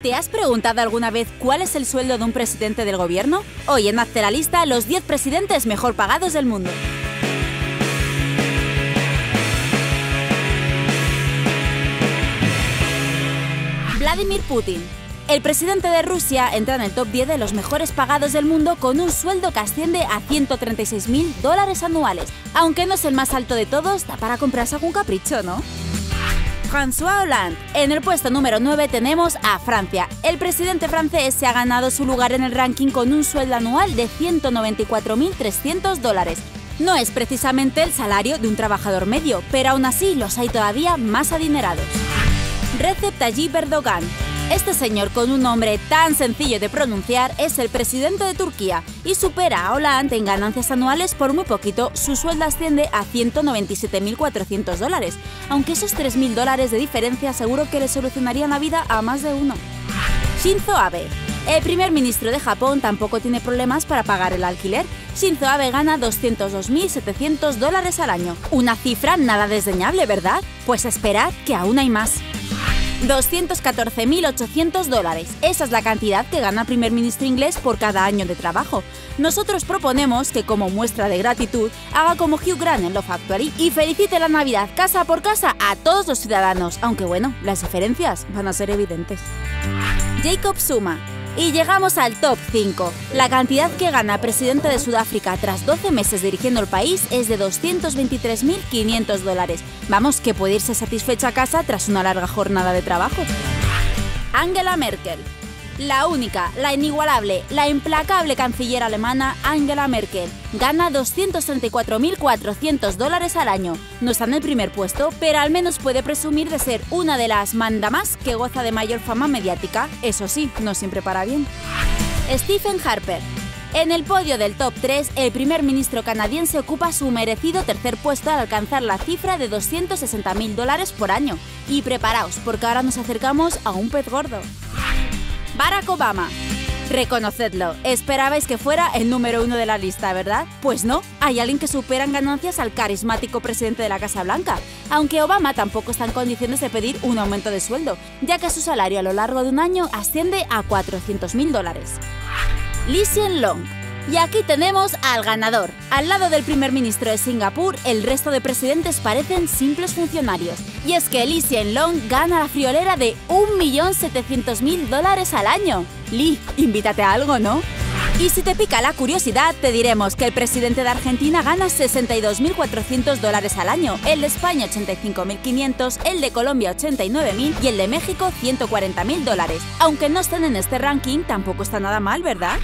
¿Te has preguntado alguna vez cuál es el sueldo de un presidente del gobierno? Hoy en Hazte la lista los 10 presidentes mejor pagados del mundo. Vladimir Putin. El presidente de Rusia entra en el top 10 de los mejores pagados del mundo con un sueldo que asciende a 136 mil dólares anuales. Aunque no es el más alto de todos, da para comprarse algún capricho, ¿no? François Hollande. En el puesto número 9 tenemos a Francia. El presidente francés se ha ganado su lugar en el ranking con un sueldo anual de 194.300 dólares. No es precisamente el salario de un trabajador medio, pero aún así los hay todavía más adinerados. Recep Tayyip Erdogan. Este señor con un nombre tan sencillo de pronunciar es el presidente de Turquía y supera a Hollande en ganancias anuales por muy poquito. Su sueldo asciende a 197.400 dólares, aunque esos 3.000 dólares de diferencia seguro que le solucionarían la vida a más de uno. Shinzo Abe. El primer ministro de Japón tampoco tiene problemas para pagar el alquiler. Shinzo Abe gana 202.700 dólares al año. Una cifra nada desdeñable, ¿verdad? Pues esperad que aún hay más. 214.800 dólares. Esa es la cantidad que gana el primer ministro inglés por cada año de trabajo. Nosotros proponemos que como muestra de gratitud haga como Hugh Grant en Lo Factory y felicite la Navidad casa por casa a todos los ciudadanos, aunque bueno, las diferencias van a ser evidentes. Jacob Zuma, y llegamos al top 5. La cantidad que gana presidente de Sudáfrica tras 12 meses dirigiendo el país es de 223.500 dólares. Vamos, que puede irse satisfecha a casa tras una larga jornada de trabajo. Angela Merkel. La única, la inigualable, la implacable canciller alemana Angela Merkel gana 234.400 dólares al año. No está en el primer puesto, pero al menos puede presumir de ser una de las mandamás que goza de mayor fama mediática. Eso sí, no siempre para bien. Stephen Harper. En el podio del top 3, el primer ministro canadiense ocupa su merecido tercer puesto al alcanzar la cifra de 260.000 dólares por año. Y preparaos, porque ahora nos acercamos a un pez gordo. Barack Obama. Reconocedlo, esperabais que fuera el número uno de la lista, ¿verdad? Pues no, hay alguien que supera en ganancias al carismático presidente de la Casa Blanca, aunque Obama tampoco está en condiciones de pedir un aumento de sueldo, ya que su salario a lo largo de un año asciende a 400.000 dólares. Lee Long. Y aquí tenemos al ganador. Al lado del primer ministro de Singapur, el resto de presidentes parecen simples funcionarios. Y es que Lee Hsien Long gana la friolera de 1.700.000 dólares al año. Lee, invítate a algo, ¿no? Y si te pica la curiosidad, te diremos que el presidente de Argentina gana 62.400 dólares al año, el de España 85.500, el de Colombia 89.000 y el de México 140.000 dólares. Aunque no estén en este ranking, tampoco está nada mal, ¿verdad?